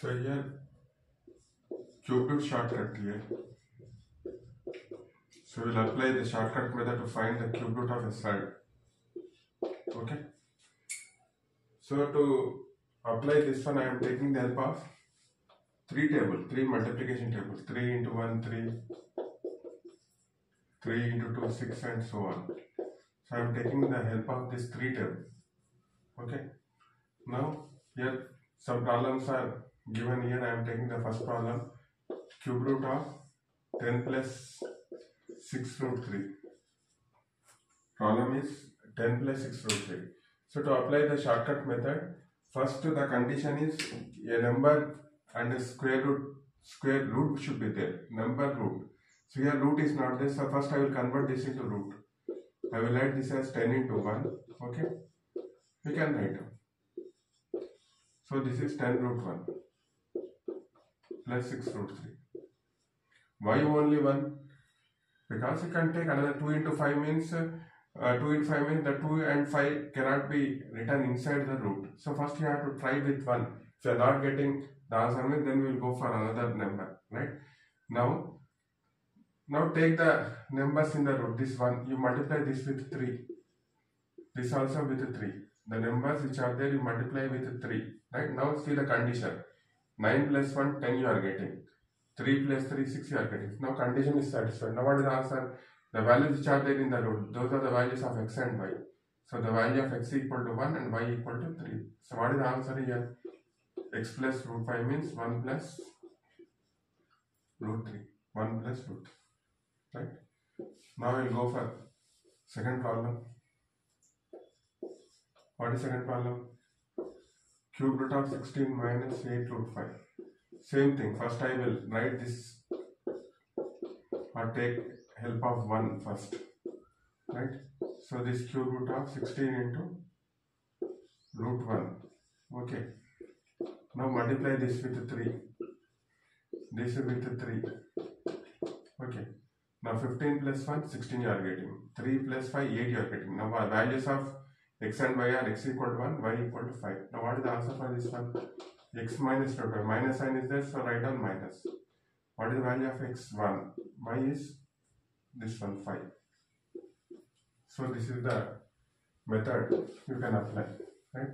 So here cube root shortcut here. So we'll apply the shortcut method to find the cube root of side. Okay. So to apply this one, I am taking the help of three table, three multiplication tables, three into one, three, three into two, six, and so on. So I am taking the help of this three table. Okay. Now here some problems are given here. I am taking the first problem, cube root of 10 plus 6 root 3. Problem is 10 plus 6 root 3. So to apply the shortcut method, first the condition is a number and a square root square root should be there. Number root. So here root is not there. So first I will convert this into root. I will write this as 10 into 1. Okay. We can write down. So this is 10 root 1 plus 6 root 3. Why only 1? Because you can take another 2 into 5 means uh, uh, 2 into 5 means the 2 and 5 cannot be written inside the root. So first you have to try with 1. If you are not getting the answer means then we will go for another number. Right? Now, now take the numbers in the root. This one, you multiply this with 3. This also with 3. The numbers which are there you multiply with 3. Right? Now see the condition. 9 plus 1, 10 you are getting. 3 plus 3, 6 you are getting. Now condition is satisfied. Now what is the answer? The values which are there in the root, those are the values of x and y. So the value of x equal to 1 and y equal to 3. So what is the answer here? x plus root 5 means 1 plus root 3. 1 plus root 3. Right? Now we'll go for second problem. What is second problem? Cube root of 16 minus 8 root 5. Same thing. First I will write this or take help of 1 first. Right? So this cube root of 16 into root 1. Okay. Now multiply this with 3. This with 3. Okay. Now 15 plus 1, 16 you are getting. 3 plus 5, 8 you are getting. Now values of x and y are x equal to 1, y equal to 5. Now what is the answer for this one? x minus root 5. Minus sign is there, so write down minus. What is the value of x? 1. y is this one 5. So this is the method you can apply. Right?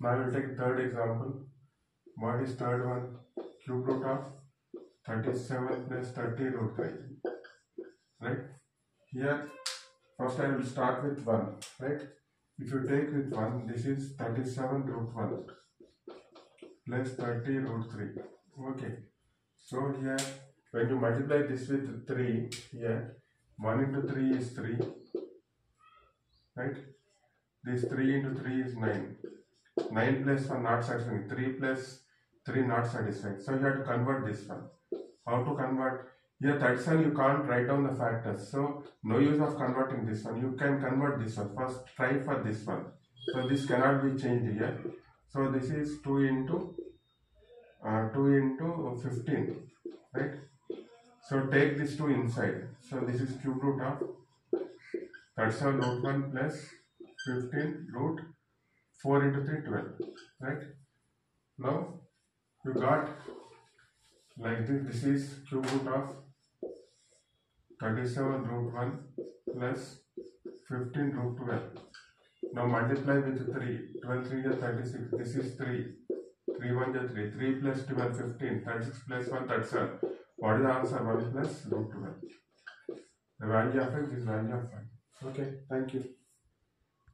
Now we will take third example. What is third one? Cube root of 37 plus 30 root 3. Right? Here first I will start with 1. Right? If you take with 1, this is 37 root 1 plus 30 root 3. Okay. So here when you multiply this with 3 here 1 into 3 is 3 right? This 3 into 3 is 9 9 plus 1 not satisfying. 3 plus 3 not satisfying. So you have to convert this one. How to convert here 37 you can't write down the factors. So no use of converting this one. You can convert this one. First try for this one. So this cannot be changed here so this is 2 into uh, 2 into 15 right? So take this 2 inside. So this is cube root of 37 root 1 plus 15 root 4 into 3 12 right? Now you got like this this is cube root of 37 root 1 plus 15 root 12 now multiply with 3 12 3 is 36 this is 3 3 1 is 3 3 plus 12 15 36 plus 1 37 what is the answer? 1 plus root 12 the value of x is value of 5 okay thank you